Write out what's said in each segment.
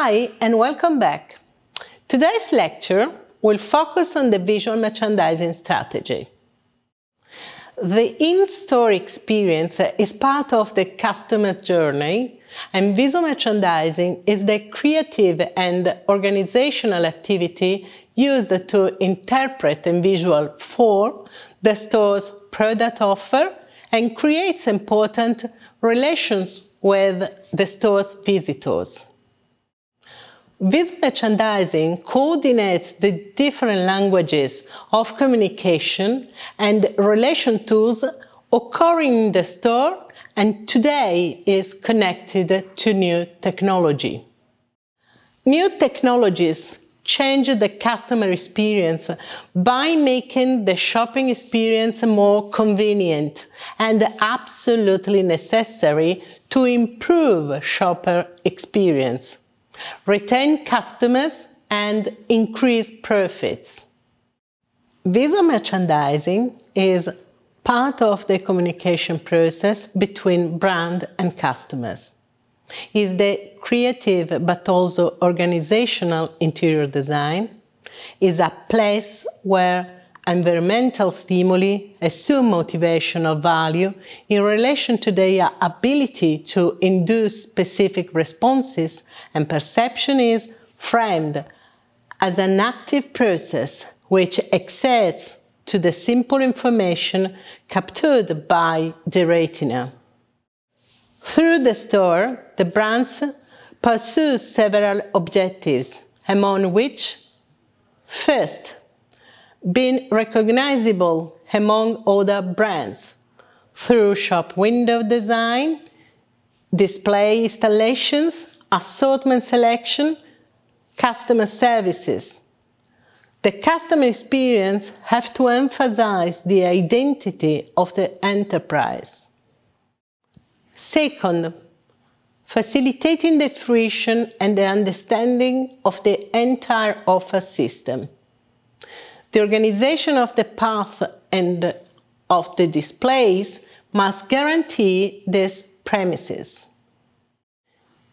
Hi and welcome back. Today's lecture will focus on the visual merchandising strategy. The in-store experience is part of the customer journey and visual merchandising is the creative and organizational activity used to interpret and visual for the store's product offer and creates important relations with the store's visitors. Visual merchandising coordinates the different languages of communication and relation tools occurring in the store and today is connected to new technology. New technologies change the customer experience by making the shopping experience more convenient and absolutely necessary to improve shopper experience retain customers, and increase profits. Visual merchandising is part of the communication process between brand and customers. Is the creative but also organizational interior design is a place where environmental stimuli assume motivational value in relation to their ability to induce specific responses and perception is framed as an active process which accedes to the simple information captured by the retina. Through the store, the brands pursue several objectives, among which, first, been recognizable among other brands through shop window design, display installations, assortment selection, customer services. The customer experience have to emphasize the identity of the enterprise. Second, facilitating the fruition and the understanding of the entire offer system. The organization of the path and of the displays must guarantee these premises.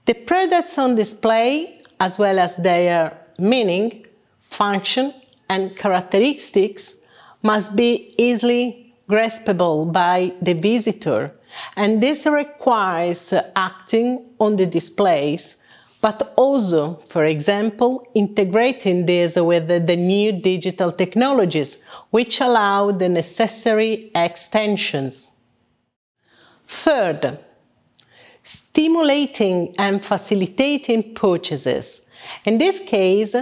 The products on display, as well as their meaning, function, and characteristics, must be easily graspable by the visitor, and this requires acting on the displays but also, for example, integrating this with the new digital technologies, which allow the necessary extensions. Third, stimulating and facilitating purchases. In this case,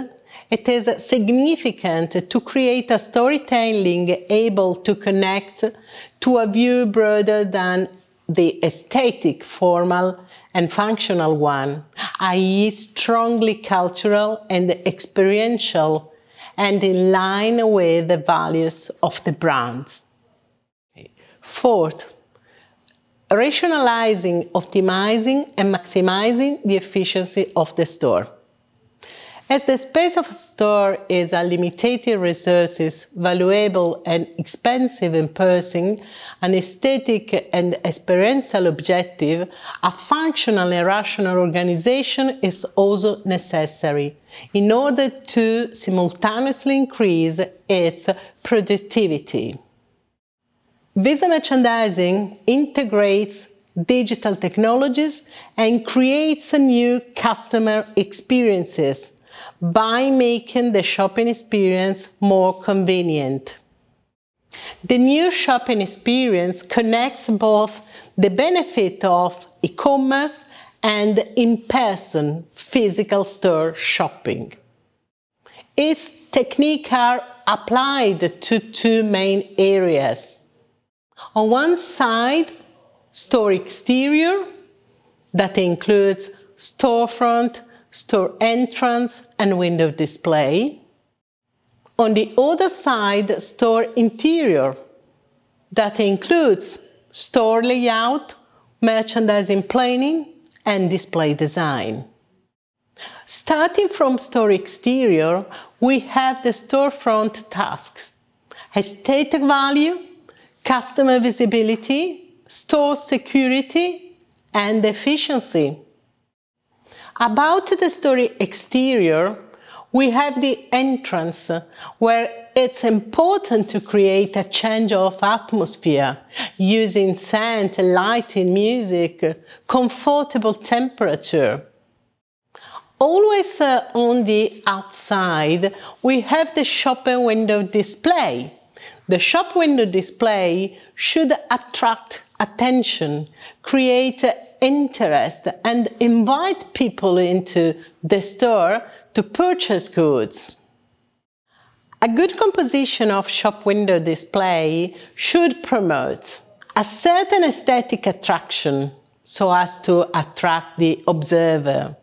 it is significant to create a storytelling able to connect to a view broader than the aesthetic, formal, and functional one, i.e., strongly cultural and experiential and in line with the values of the brand. Fourth, rationalizing, optimizing, and maximizing the efficiency of the store. As the space of a store is a limited resource, valuable and expensive in pursuing an aesthetic and experiential objective, a functional and rational organization is also necessary in order to simultaneously increase its productivity. Visual merchandising integrates digital technologies and creates new customer experiences by making the shopping experience more convenient. The new shopping experience connects both the benefit of e-commerce and in-person physical store shopping. Its techniques are applied to two main areas. On one side, store exterior, that includes storefront, store entrance and window display. On the other side, store interior. That includes store layout, merchandising planning, and display design. Starting from store exterior, we have the storefront tasks. Aesthetic value, customer visibility, store security, and efficiency. About the story exterior, we have the entrance where it's important to create a change of atmosphere using scent, lighting, music, comfortable temperature. Always uh, on the outside, we have the shop window display. The shop window display should attract attention, create interest, and invite people into the store to purchase goods. A good composition of shop window display should promote a certain aesthetic attraction so as to attract the observer.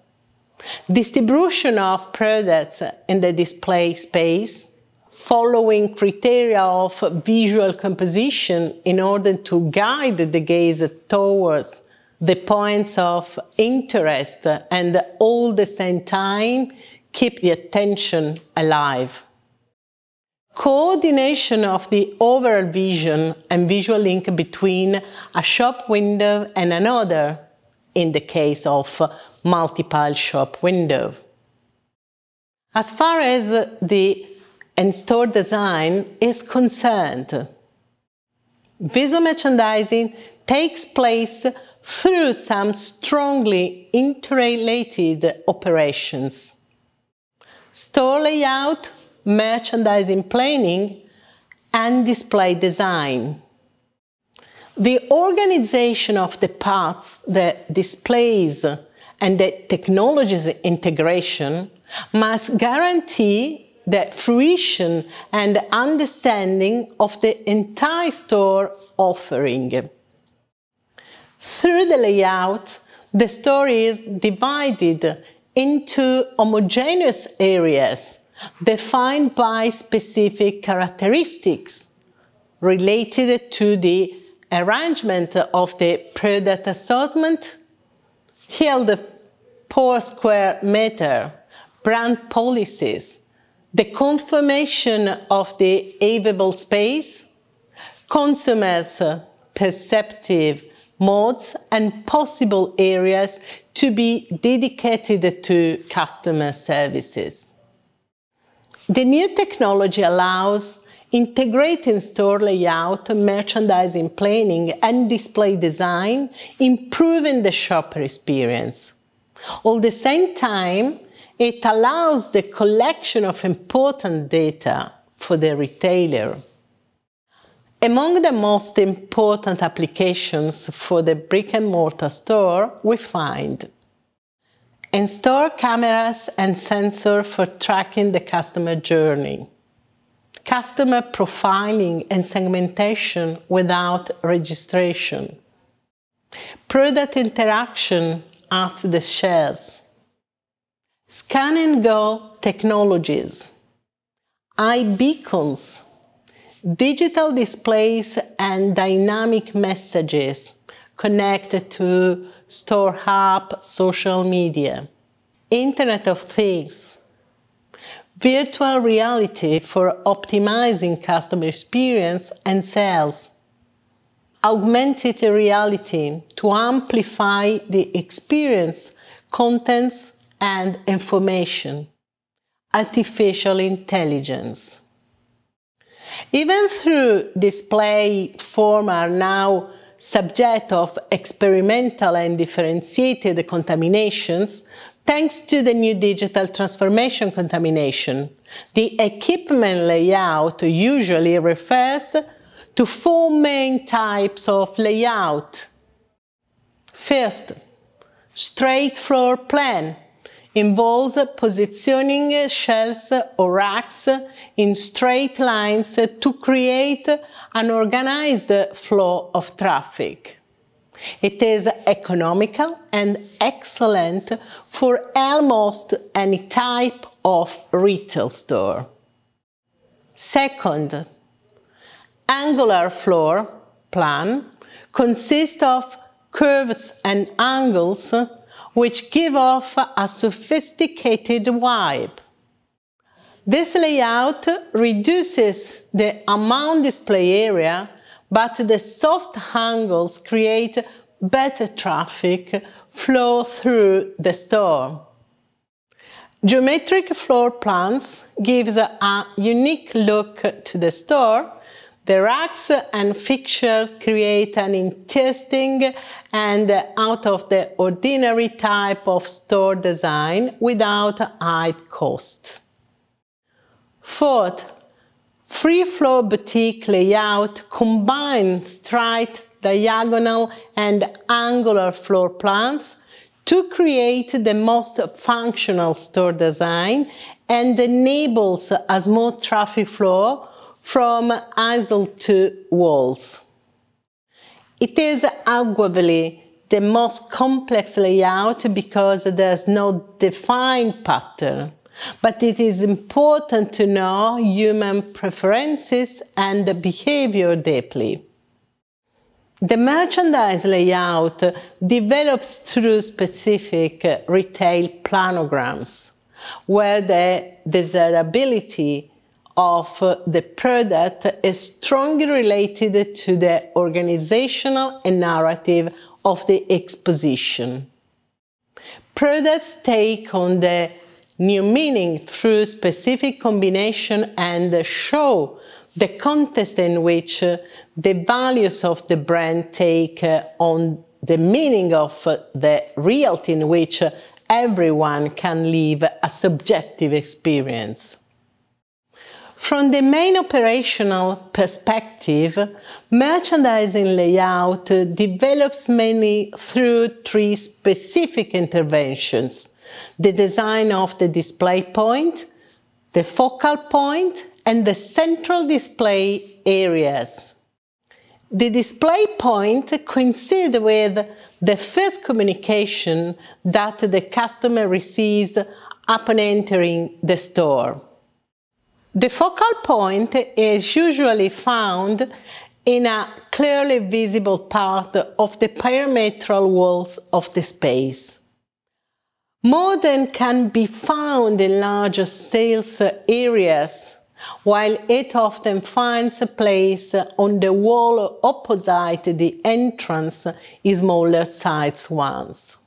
Distribution of products in the display space following criteria of visual composition in order to guide the gaze towards the points of interest and all the same time keep the attention alive. Coordination of the overall vision and visual link between a shop window and another in the case of multiple shop window. As far as the in-store design is concerned, visual merchandising takes place through some strongly interrelated operations store layout, merchandising planning, and display design. The organization of the paths, the displays, and the technologies integration must guarantee the fruition and understanding of the entire store offering. Through the layout, the store is divided into homogeneous areas defined by specific characteristics related to the arrangement of the product assortment, yield per square meter, brand policies, the confirmation of the available space, consumers' perceptive modes and possible areas to be dedicated to customer services. The new technology allows integrating store layout, merchandising planning, and display design, improving the shopper experience. All the same time, it allows the collection of important data for the retailer. Among the most important applications for the brick and mortar store, we find in-store cameras and sensor for tracking the customer journey, customer profiling and segmentation without registration, product interaction at the shelves, scan and go technologies, iBeacons digital displays and dynamic messages connected to store hub, social media, Internet of Things, virtual reality for optimizing customer experience and sales, augmented reality to amplify the experience, contents and information, artificial intelligence. Even through display form are now subject of experimental and differentiated contaminations, thanks to the new digital transformation contamination. The equipment layout usually refers to four main types of layout. First, straight floor plan, involves positioning shelves or racks in straight lines to create an organized flow of traffic. It is economical and excellent for almost any type of retail store. Second, angular floor plan consists of curves and angles which give off a sophisticated vibe. This layout reduces the amount display area, but the soft angles create better traffic flow through the store. Geometric floor plans gives a unique look to the store. The racks and fixtures create an interesting and out of the ordinary type of store design without high cost. Fourth, free flow boutique layout combines straight, diagonal and angular floor plans to create the most functional store design and enables a smooth traffic flow from to walls. It is arguably the most complex layout because there's no defined pattern, but it is important to know human preferences and behavior deeply. The merchandise layout develops through specific retail planograms, where the desirability of the product is strongly related to the organizational and narrative of the exposition. Products take on the new meaning through specific combination and show the context in which the values of the brand take on the meaning of the reality in which everyone can live a subjective experience. From the main operational perspective, merchandising layout develops mainly through three specific interventions. The design of the display point, the focal point, and the central display areas. The display point coincides with the first communication that the customer receives upon entering the store. The focal point is usually found in a clearly visible part of the perimetral walls of the space. More than can be found in larger sales areas while it often finds a place on the wall opposite the entrance in smaller sized ones.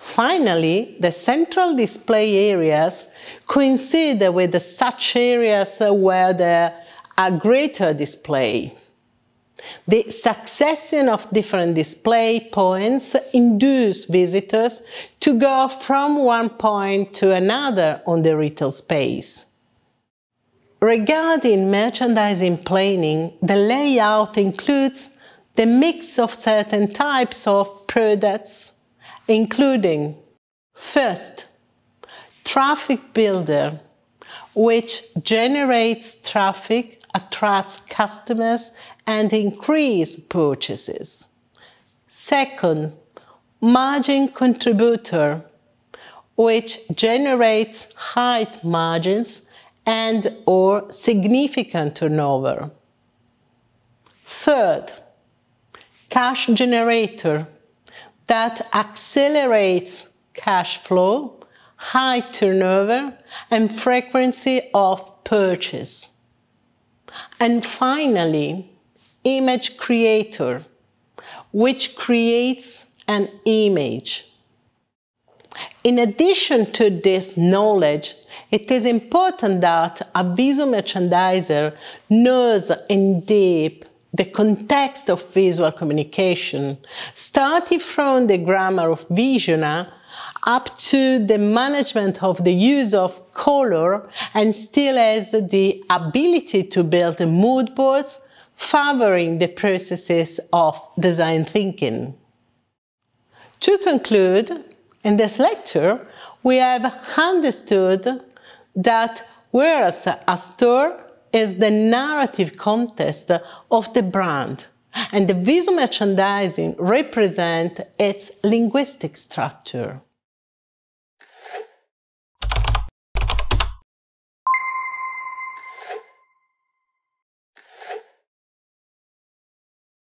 Finally, the central display areas coincide with such areas where there are greater display. The succession of different display points induce visitors to go from one point to another on the retail space. Regarding merchandising planning, the layout includes the mix of certain types of products, including first, traffic builder, which generates traffic, attracts customers, and increase purchases. Second, margin contributor, which generates high margins and or significant turnover. Third, cash generator that accelerates cash flow, high turnover, and frequency of purchase. And finally, image creator, which creates an image. In addition to this knowledge it is important that a visual merchandiser knows in deep the context of visual communication, starting from the grammar of vision uh, up to the management of the use of color and still has the ability to build mood boards favoring the processes of design thinking. To conclude, in this lecture, we have understood that whereas a store is the narrative context of the brand and the visual merchandising represent its linguistic structure.